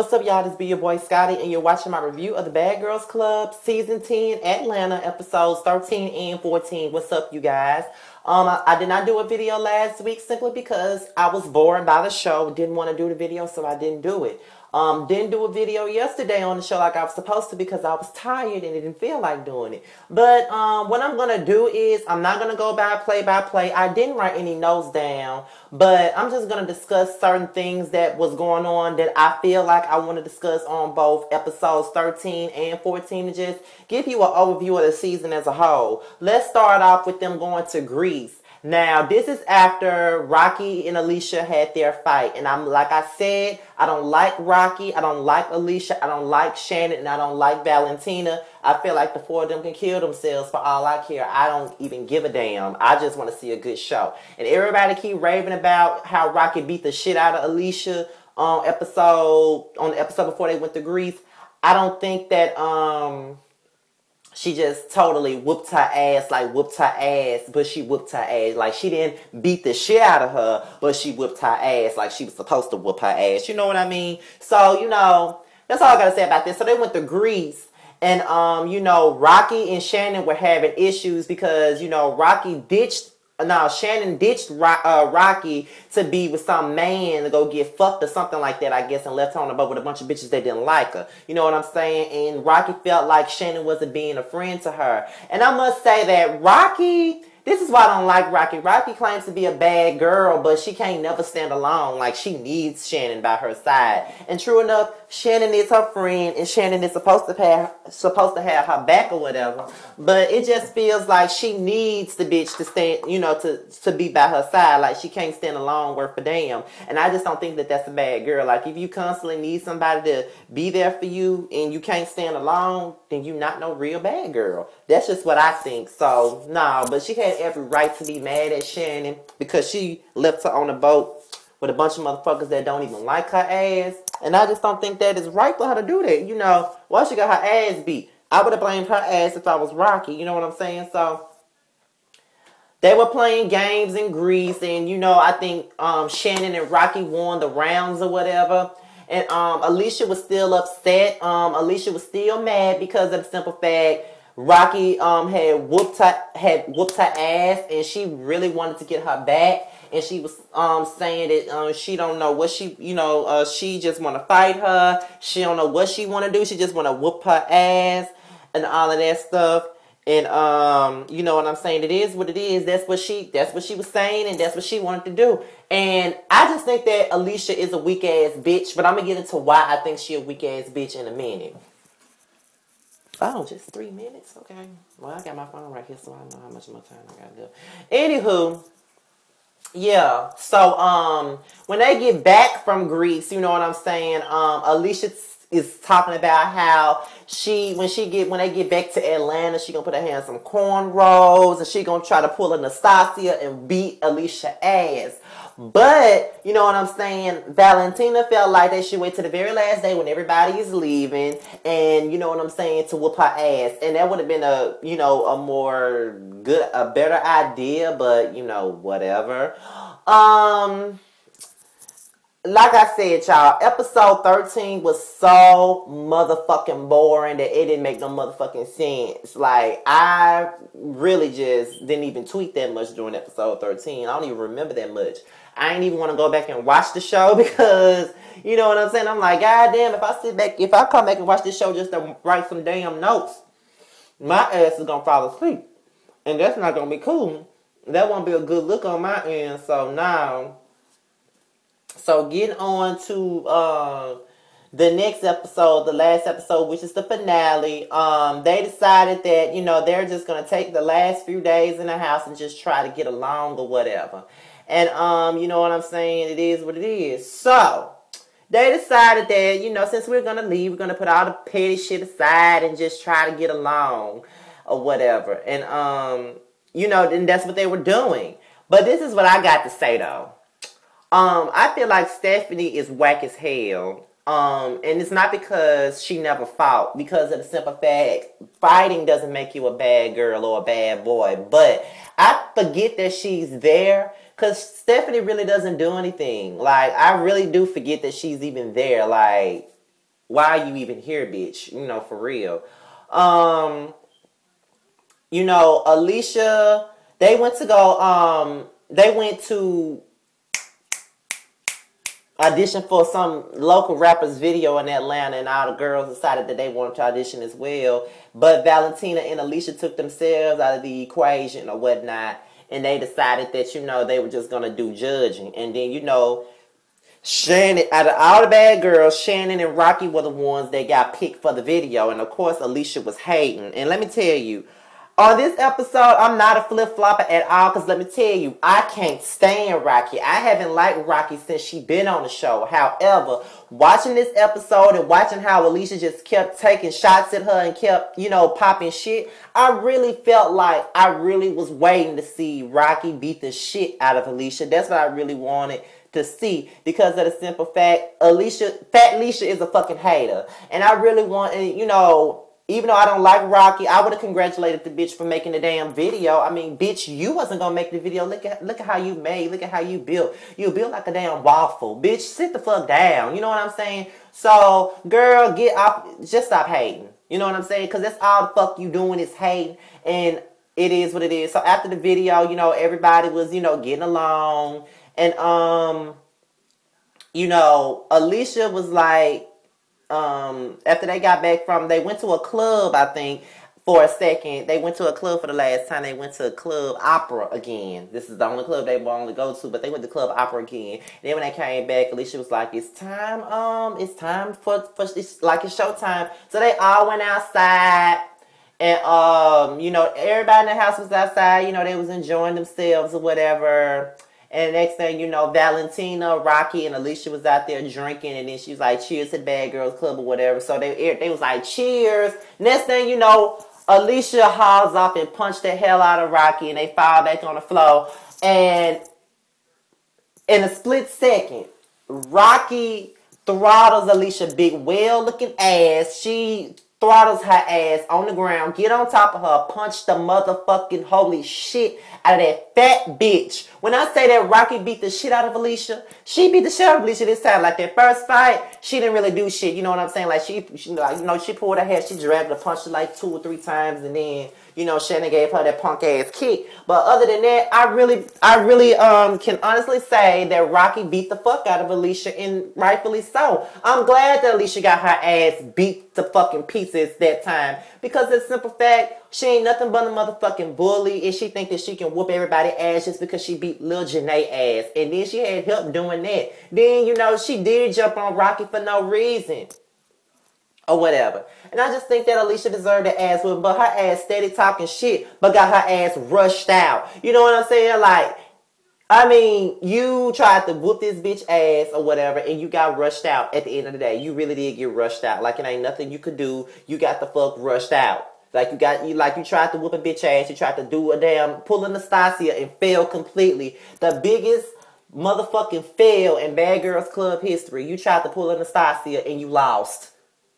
What's up, y'all? This be your boy Scotty, and you're watching my review of the Bad Girls Club Season 10 Atlanta episodes 13 and 14. What's up, you guys? Um, I, I, did not do a video last week simply because I was bored by the show. Didn't want to do the video, so I didn't do it. Um, didn't do a video yesterday on the show like I was supposed to because I was tired and didn't feel like doing it. But um, what I'm gonna do is I'm not gonna go by play by play. I didn't write any notes down, but I'm just gonna discuss certain things that was going on that I feel like I want to discuss on both episodes 13 and 14 to just give you an overview of the season as a whole. Let's start off with them going to Greece. Now, this is after Rocky and Alicia had their fight. And I'm like I said, I don't like Rocky, I don't like Alicia, I don't like Shannon, and I don't like Valentina. I feel like the four of them can kill themselves for all I care. I don't even give a damn. I just want to see a good show. And everybody keep raving about how Rocky beat the shit out of Alicia on episode on the episode before they went to Greece. I don't think that um she just totally whooped her ass, like whooped her ass, but she whooped her ass. Like she didn't beat the shit out of her, but she whooped her ass like she was supposed to whoop her ass. You know what I mean? So, you know, that's all I gotta say about this. So they went to Greece and um, you know, Rocky and Shannon were having issues because, you know, Rocky ditched now Shannon ditched uh, Rocky to be with some man to go get fucked or something like that, I guess, and left her on the boat with a bunch of bitches that didn't like her. You know what I'm saying? And Rocky felt like Shannon wasn't being a friend to her. And I must say that Rocky this is why I don't like Rocky. Rocky claims to be a bad girl, but she can't never stand alone. Like she needs Shannon by her side. And true enough, Shannon is her friend, and Shannon is supposed to have supposed to have her back or whatever. But it just feels like she needs the bitch to stand, you know, to to be by her side. Like she can't stand alone, worth a damn. And I just don't think that that's a bad girl. Like if you constantly need somebody to be there for you, and you can't stand alone, then you not no real bad girl. That's just what I think. So no, nah, but she had every right to be mad at Shannon because she left her on a boat with a bunch of motherfuckers that don't even like her ass. And I just don't think that is right for her to do that. You know, why she got her ass beat? I would have blamed her ass if I was Rocky. You know what I'm saying? So they were playing games in Greece, and you know, I think um, Shannon and Rocky won the rounds or whatever. And um, Alicia was still upset. Um, Alicia was still mad because of the simple fact Rocky um had whooped her had whooped her ass, and she really wanted to get her back. And she was um saying that um she don't know what she you know uh she just want to fight her. She don't know what she want to do. She just want to whoop her ass and all of that stuff. And um, you know what I'm saying? It is what it is. That's what she that's what she was saying, and that's what she wanted to do. And I just think that Alicia is a weak ass bitch, but I'm gonna get into why I think she a weak ass bitch in a minute. Oh, just three minutes? Okay. Well, I got my phone right here, so I know how much more time I got left. Anywho, yeah. So, um, when they get back from Greece, you know what I'm saying? Um, Alicia is talking about how she, when she get, when they get back to Atlanta, she gonna put her hand on some cornrows, and she gonna try to pull a Nastasia and beat Alicia ass. But, you know what I'm saying? Valentina felt like that she went to the very last day when everybody is leaving and, you know what I'm saying, to whoop her ass. And that would have been a, you know, a more good, a better idea, but, you know, whatever. Um, like I said, y'all, episode 13 was so motherfucking boring that it didn't make no motherfucking sense. Like, I really just didn't even tweet that much during episode 13. I don't even remember that much. I ain't even want to go back and watch the show because, you know what I'm saying? I'm like, God damn, if I sit back, if I come back and watch this show just to write some damn notes, my ass is going to fall asleep. And that's not going to be cool. That won't be a good look on my end. So now, so getting on to uh, the next episode, the last episode, which is the finale, um, they decided that, you know, they're just going to take the last few days in the house and just try to get along or whatever. And um, you know what I'm saying? It is what it is. So they decided that, you know, since we're gonna leave, we're gonna put all the petty shit aside and just try to get along or whatever. And um, you know, and that's what they were doing. But this is what I got to say though. Um, I feel like Stephanie is whack as hell. Um, and it's not because she never fought, because of the simple fact fighting doesn't make you a bad girl or a bad boy. But I forget that she's there Cause Stephanie really doesn't do anything. Like I really do forget that she's even there. Like why are you even here, bitch? You know, for real. Um, you know, Alicia, they went to go, um, they went to audition for some local rapper's video in Atlanta, and all the girls decided that they wanted to audition as well. But Valentina and Alicia took themselves out of the equation or whatnot, and they decided that you know they were just gonna do judging, and then you know. Shannon, out of all the bad girls, Shannon and Rocky were the ones that got picked for the video, and of course Alicia was hating. And let me tell you, on this episode, I'm not a flip flopper at all because let me tell you, I can't stand Rocky. I haven't liked Rocky since she been on the show. However, watching this episode and watching how Alicia just kept taking shots at her and kept, you know, popping shit, I really felt like I really was waiting to see Rocky beat the shit out of Alicia. That's what I really wanted to see because of the simple fact Alicia Fat Alicia is a fucking hater. And I really want you know even though I don't like Rocky, I would have congratulated the bitch for making the damn video. I mean, bitch, you wasn't gonna make the video. Look at look at how you made. Look at how you built. You built like a damn waffle, bitch. Sit the fuck down. You know what I'm saying? So, girl, get off. Just stop hating. You know what I'm saying? Because that's all the fuck you doing is hating, and it is what it is. So after the video, you know, everybody was you know getting along, and um, you know, Alicia was like um after they got back from they went to a club I think for a second. They went to a club for the last time. They went to a club opera again. This is the only club they wanted to go to, but they went to club opera again. then when they came back, Alicia was like, "It's time. Um, it's time for for it's like it's showtime." So they all went outside. And um, you know, everybody in the house was outside. You know, they was enjoying themselves or whatever. And next thing you know, Valentina, Rocky, and Alicia was out there drinking, and then she was like, "Cheers to Bad Girls Club" or whatever. So they they was like, "Cheers." Next thing you know, Alicia hauls off and punched the hell out of Rocky, and they fall back on the floor. And in a split second, Rocky throttles Alicia big, well-looking ass. She throttles her ass on the ground, get on top of her, punch the motherfucking holy shit out of that fat bitch. When I say that Rocky beat the shit out of Alicia, she beat the shit out of Alicia this time. Like that first fight, she didn't really do shit. You know what I'm saying? Like she, she like, you know, she pulled her hair, she dragged her, punched her like two or three times, and then you know, Shannon gave her that punk ass kick. But other than that, I really, I really um can honestly say that Rocky beat the fuck out of Alicia, and rightfully so. I'm glad that Alicia got her ass beat to fucking pieces that time because the simple fact she ain't nothing but a motherfucking bully, and she think that she can whoop everybody ass just because she beat Lil Janae ass, and then she had help doing that. Then you know she did jump on Rocky for no reason or whatever. And I just think that Alicia deserved the ass whooping, but her ass steady talking shit, but got her ass rushed out. You know what I'm saying? Like, I mean, you tried to whoop this bitch ass or whatever, and you got rushed out at the end of the day. You really did get rushed out. Like it ain't nothing you could do. You got the fuck rushed out. Like you got you like you tried to whoop a bitch ass. You tried to do a damn pull Anastasia and fail completely. The biggest motherfucking fail in Bad Girls Club history. You tried to pull Anastasia and you lost.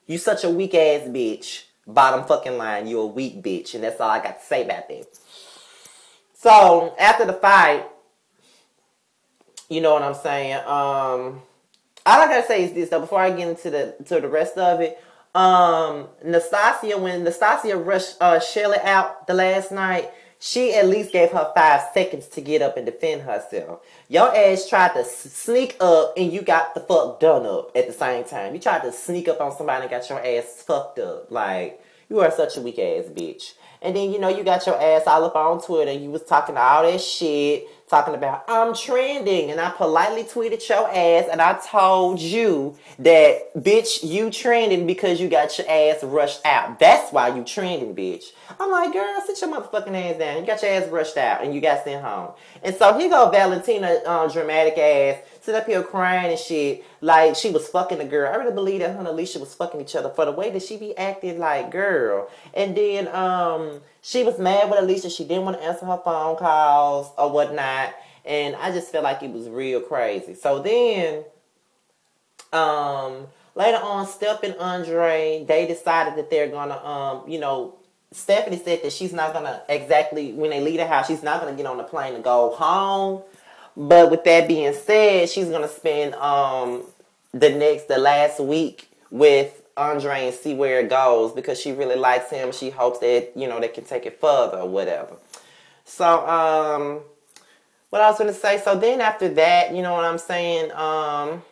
You such a weak ass bitch. Bottom fucking line, you a weak bitch. And that's all I got to say about that. So, after the fight, you know what I'm saying? Um, all I gotta say is this though, before I get into the to the rest of it. Um, Nastasia, when Nastasia rushed uh, Shelly out the last night, she at least gave her five seconds to get up and defend herself. Your ass tried to sneak up and you got the fuck done up at the same time. You tried to sneak up on somebody and got your ass fucked up. Like, you are such a weak ass bitch. And then, you know, you got your ass all up on Twitter and you was talking all that shit talking about I'm trending and I politely tweeted your ass and I told you that bitch you trending because you got your ass rushed out. That's why you trending, bitch. I'm like, girl, sit your motherfucking ass down. You got your ass rushed out and you got sent home. And so here go Valentina um, dramatic ass sit up here crying and shit like she was fucking a girl. I really believe that her and Alicia was fucking each other for the way that she be acting like girl. And then um she was mad with Alicia. She didn't want to answer her phone calls or whatnot. And I just felt like it was real crazy. So then um later on Steph and Andre they decided that they're gonna um you know Stephanie said that she's not gonna exactly when they leave the house, she's not gonna get on the plane to go home. But with that being said, she's gonna spend um the next the last week with Andre and see where it goes because she really likes him. She hopes that you know they can take it further or whatever. So um, what I was gonna say. So then after that, you know what I'm saying. Um,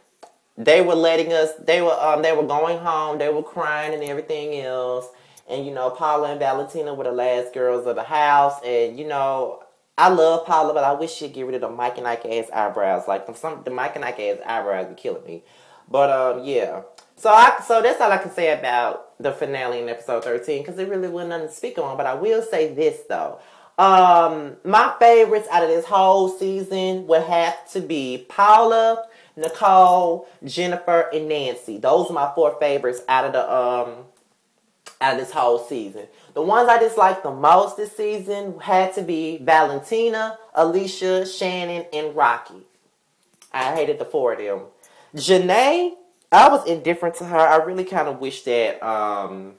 they were letting us. They were um, they were going home. They were crying and everything else. And you know, Paula and Valentina were the last girls of the house. And you know, I love Paula, but I wish she'd get rid of the Mike and Ike ass eyebrows. Like some the Mike and Ike ass eyebrows are killing me. But um, yeah. So I so that's all I can say about the finale in episode thirteen because it really wasn't nothing to speak on. But I will say this though. Um, my favorites out of this whole season would have to be Paula, Nicole, Jennifer, and Nancy. Those are my four favorites out of the um out of this whole season. The ones I disliked the most this season had to be Valentina, Alicia, Shannon, and Rocky. I hated the four of them. Janae, I was indifferent to her. I really kind of wish that um,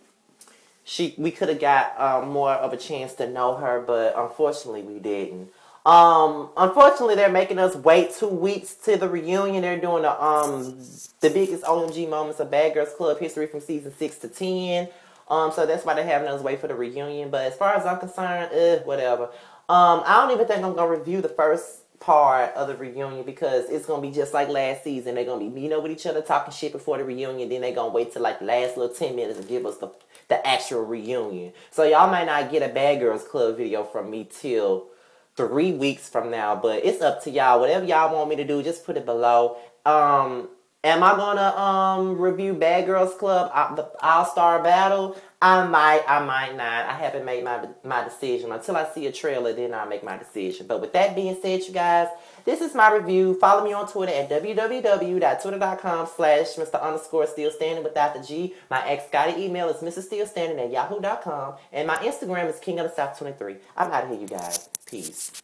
she we could have got um, more of a chance to know her, but unfortunately we didn't. Um, unfortunately, they're making us wait two weeks to the reunion. They're doing the um the biggest OMG moments of Bad Girls Club history from season six to ten. Um, so that's why they're having us wait for the reunion. But as far as I'm concerned, eh, whatever. Um, I don't even think I'm gonna review the first part of the reunion because it's gonna be just like last season. They're gonna be meeting up with each other, talking shit before the reunion. Then they're gonna wait till like the last little ten minutes and give us the the actual reunion. So y'all might not get a Bad Girls Club video from me till three weeks from now. But it's up to y'all. Whatever y'all want me to do, just put it below. Um, Am I gonna um review Bad Girls Club uh, the All Star Battle? I might, I might not. I haven't made my my decision until I see a trailer. Then I'll make my decision. But with that being said, you guys, this is my review. Follow me on Twitter at www.twitter.com slash Mr. underscore Still Standing without the G. My Ask Scotty email is Mr. Still Standing at yahoo.com. And my Instagram is King of the South 23. I'm out of here, you guys. Peace.